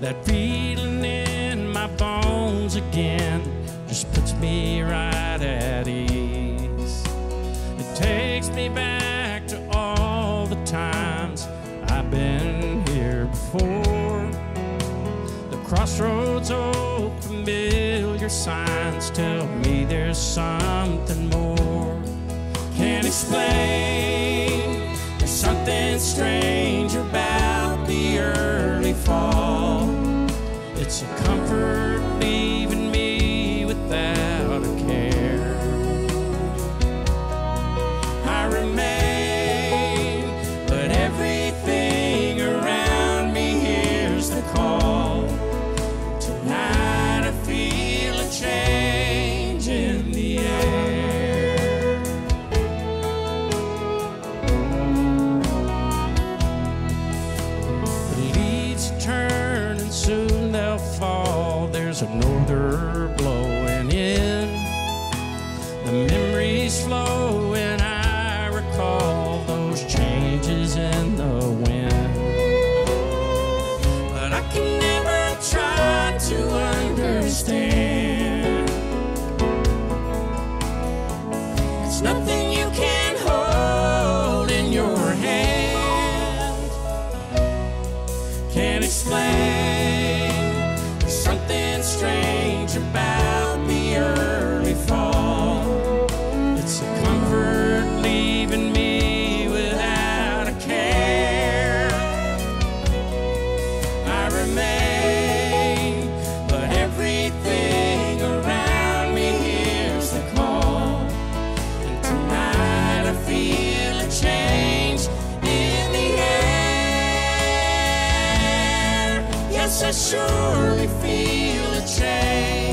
That feeling in my bones again just puts me right at me back to all the times I've been here before. The crossroads old familiar signs tell me there's something more. Can't explain. There's something strange about the early fall. There's a norther blowing in. The memories flow and I recall those changes in the wind. But I can never try to understand. It's nothing you can hold in your hand. Can't explain. I surely feel a change